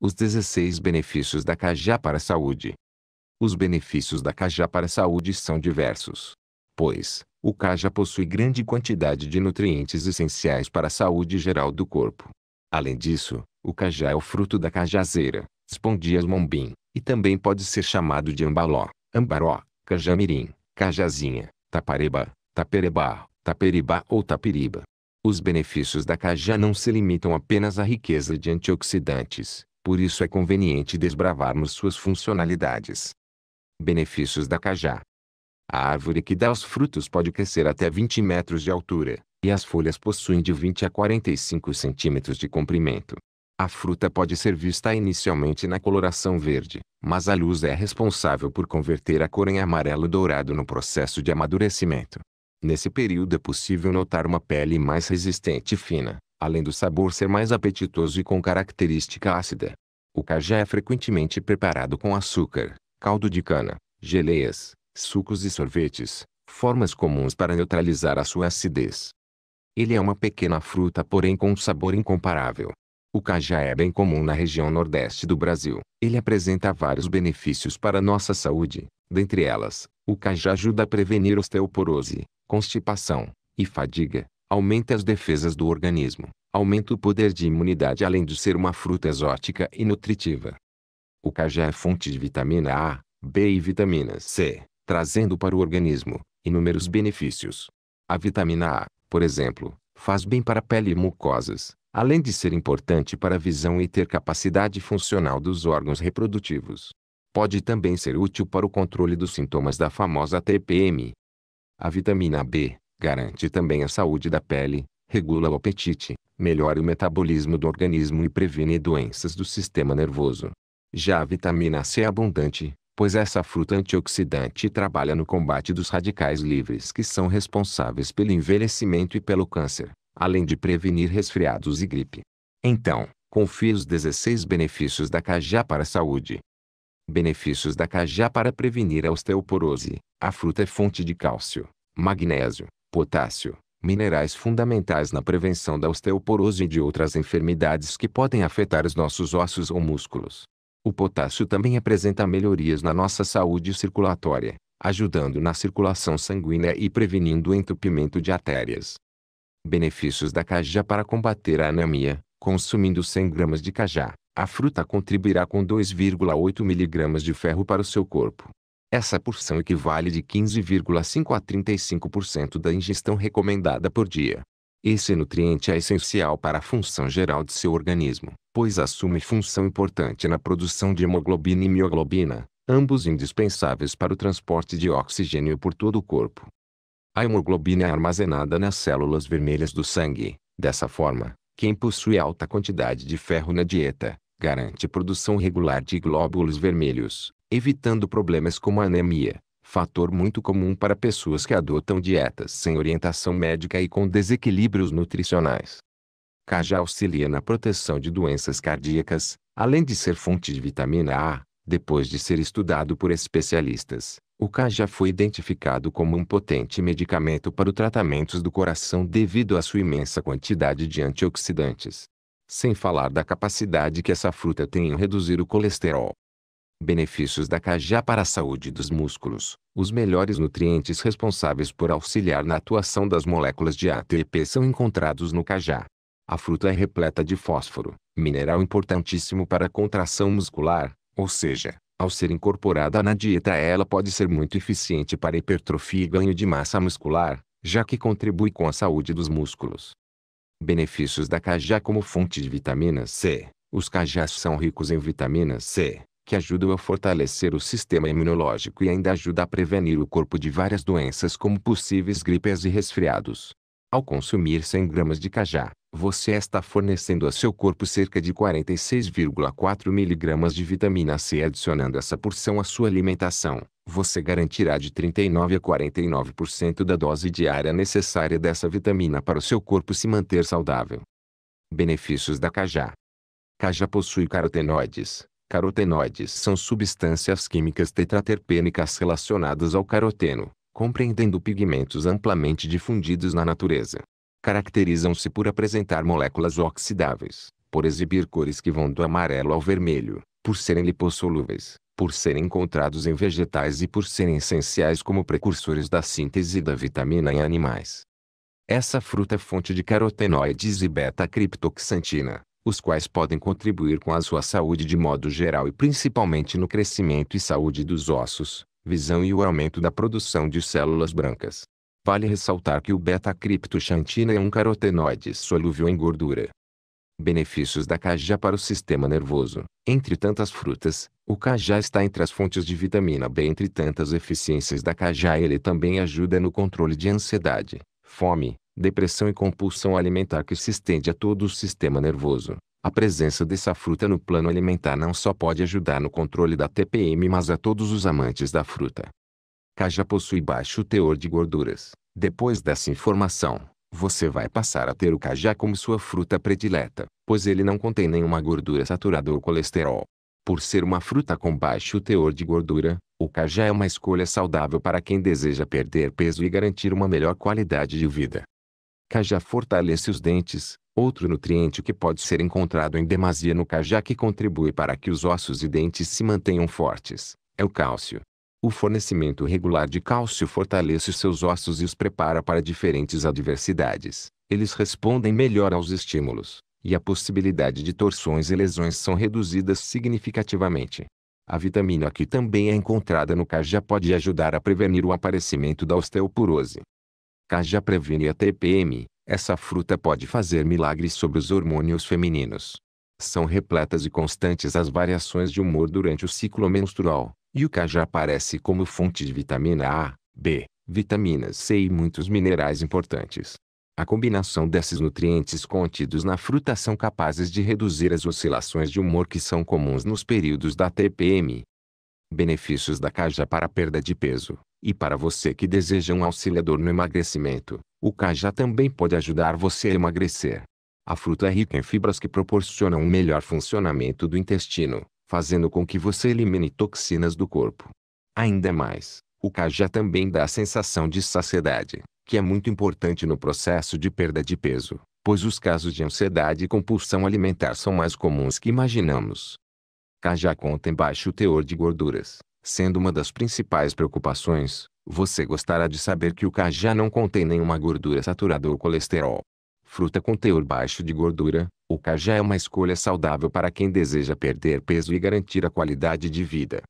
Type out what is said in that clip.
Os 16 benefícios da cajá para a saúde. Os benefícios da cajá para a saúde são diversos. Pois, o cajá possui grande quantidade de nutrientes essenciais para a saúde geral do corpo. Além disso, o cajá é o fruto da cajazeira, Spondias mombim, e também pode ser chamado de ambaló, ambaró, cajamirim, cajazinha, tapareba, taperebá, taperibá ou tapiriba. Os benefícios da cajá não se limitam apenas à riqueza de antioxidantes, por isso é conveniente desbravarmos suas funcionalidades. Benefícios da cajá. A árvore que dá os frutos pode crescer até 20 metros de altura, e as folhas possuem de 20 a 45 centímetros de comprimento. A fruta pode ser vista inicialmente na coloração verde, mas a luz é responsável por converter a cor em amarelo dourado no processo de amadurecimento. Nesse período é possível notar uma pele mais resistente e fina, além do sabor ser mais apetitoso e com característica ácida. O cajá é frequentemente preparado com açúcar, caldo de cana, geleias, sucos e sorvetes, formas comuns para neutralizar a sua acidez. Ele é uma pequena fruta porém com um sabor incomparável. O cajá é bem comum na região nordeste do Brasil. Ele apresenta vários benefícios para nossa saúde, dentre elas, o cajá ajuda a prevenir osteoporose, constipação e fadiga, aumenta as defesas do organismo, aumenta o poder de imunidade além de ser uma fruta exótica e nutritiva. O cajá é fonte de vitamina A, B e vitamina C, trazendo para o organismo inúmeros benefícios. A vitamina A, por exemplo, faz bem para a pele e mucosas, além de ser importante para a visão e ter capacidade funcional dos órgãos reprodutivos. Pode também ser útil para o controle dos sintomas da famosa TPM. A vitamina B garante também a saúde da pele, regula o apetite, melhora o metabolismo do organismo e previne doenças do sistema nervoso. Já a vitamina C é abundante, pois essa fruta antioxidante trabalha no combate dos radicais livres que são responsáveis pelo envelhecimento e pelo câncer, além de prevenir resfriados e gripe. Então, confie os 16 benefícios da cajá para a saúde. Benefícios da cajá para prevenir a osteoporose. A fruta é fonte de cálcio, magnésio, potássio, minerais fundamentais na prevenção da osteoporose e de outras enfermidades que podem afetar os nossos ossos ou músculos. O potássio também apresenta melhorias na nossa saúde circulatória, ajudando na circulação sanguínea e prevenindo o entupimento de artérias. Benefícios da cajá para combater a anemia. Consumindo 100 gramas de cajá, a fruta contribuirá com 2,8 mg de ferro para o seu corpo. Essa porção equivale de 15,5 a 35% da ingestão recomendada por dia. Esse nutriente é essencial para a função geral de seu organismo, pois assume função importante na produção de hemoglobina e mioglobina, ambos indispensáveis para o transporte de oxigênio por todo o corpo. A hemoglobina é armazenada nas células vermelhas do sangue. Dessa forma, quem possui alta quantidade de ferro na dieta, garante produção regular de glóbulos vermelhos, evitando problemas como anemia, fator muito comum para pessoas que adotam dietas sem orientação médica e com desequilíbrios nutricionais. Cajá auxilia na proteção de doenças cardíacas, além de ser fonte de vitamina A, depois de ser estudado por especialistas. O cajá foi identificado como um potente medicamento para o tratamento do coração devido à sua imensa quantidade de antioxidantes. Sem falar da capacidade que essa fruta tem em reduzir o colesterol. Benefícios da cajá para a saúde dos músculos. Os melhores nutrientes responsáveis por auxiliar na atuação das moléculas de ATP são encontrados no cajá. A fruta é repleta de fósforo, mineral importantíssimo para a contração muscular, ou seja, ao ser incorporada na dieta ela pode ser muito eficiente para hipertrofia e ganho de massa muscular, já que contribui com a saúde dos músculos. Benefícios da cajá como fonte de vitamina C. Os cajás são ricos em vitamina C, que ajudam a fortalecer o sistema imunológico e ainda ajuda a prevenir o corpo de várias doenças como possíveis gripes e resfriados. Ao consumir 100 gramas de cajá, você está fornecendo a seu corpo cerca de 46,4 mg de vitamina C. Adicionando essa porção à sua alimentação, você garantirá de 39 a 49% da dose diária necessária dessa vitamina para o seu corpo se manter saudável. Benefícios da cajá. Cajá possui carotenoides. Carotenoides são substâncias químicas tetraterpênicas relacionadas ao caroteno, compreendendo pigmentos amplamente difundidos na natureza. Caracterizam-se por apresentar moléculas oxidáveis, por exibir cores que vão do amarelo ao vermelho, por serem lipossolúveis, por serem encontrados em vegetais e por serem essenciais como precursores da síntese da vitamina em animais. Essa fruta é fonte de carotenoides e beta-criptoxantina, os quais podem contribuir com a sua saúde de modo geral e principalmente no crescimento e saúde dos ossos, visão e o aumento da produção de células brancas. Vale ressaltar que o beta-criptoxantina é um carotenoide solúvel em gordura. Benefícios da cajá para o sistema nervoso. Entre tantas frutas, o cajá está entre as fontes de vitamina B. Entre tantas eficiências da cajá ele também ajuda no controle de ansiedade, fome, depressão e compulsão alimentar que se estende a todo o sistema nervoso. A presença dessa fruta no plano alimentar não só pode ajudar no controle da TPM mas a todos os amantes da fruta. Cajá possui baixo teor de gorduras. Depois dessa informação, você vai passar a ter o cajá como sua fruta predileta, pois ele não contém nenhuma gordura saturada ou colesterol. Por ser uma fruta com baixo teor de gordura, o cajá é uma escolha saudável para quem deseja perder peso e garantir uma melhor qualidade de vida. Cajá fortalece os dentes, outro nutriente que pode ser encontrado em demasia no cajá que contribui para que os ossos e dentes se mantenham fortes, é o cálcio. O fornecimento regular de cálcio fortalece seus ossos e os prepara para diferentes adversidades. Eles respondem melhor aos estímulos, e a possibilidade de torções e lesões são reduzidas significativamente. A vitamina que também é encontrada no cajá pode ajudar a prevenir o aparecimento da osteoporose. Cajá previne a TPM. Essa fruta pode fazer milagres sobre os hormônios femininos. São repletas e constantes as variações de humor durante o ciclo menstrual, e o cajá aparece como fonte de vitamina A, B, vitaminas C e muitos minerais importantes. A combinação desses nutrientes contidos na fruta são capazes de reduzir as oscilações de humor que são comuns nos períodos da TPM. Benefícios da cajá para a perda de peso. E para você que deseja um auxiliador no emagrecimento, o cajá também pode ajudar você a emagrecer. A fruta é rica em fibras que proporcionam um melhor funcionamento do intestino, fazendo com que você elimine toxinas do corpo. Ainda mais, o cajá também dá a sensação de saciedade, que é muito importante no processo de perda de peso, pois os casos de ansiedade e compulsão alimentar são mais comuns que imaginamos. Cajá contém baixo teor de gorduras, Sendo uma das principais preocupações, você gostará de saber que o cajá não contém nenhuma gordura saturada ou colesterol. Fruta com teor baixo de gordura, o cajá é uma escolha saudável para quem deseja perder peso e garantir a qualidade de vida.